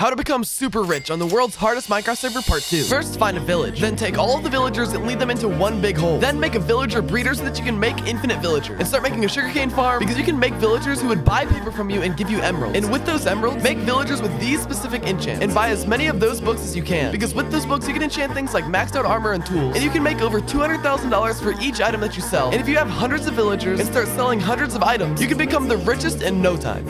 How to become super rich on the world's hardest Minecraft server part 2. First, find a village. Then take all of the villagers and lead them into one big hole. Then make a villager breeder so that you can make infinite villagers. And start making a sugarcane farm because you can make villagers who would buy paper from you and give you emeralds. And with those emeralds, make villagers with these specific enchants. And buy as many of those books as you can. Because with those books, you can enchant things like maxed out armor and tools. And you can make over $200,000 for each item that you sell. And if you have hundreds of villagers and start selling hundreds of items, you can become the richest in no time.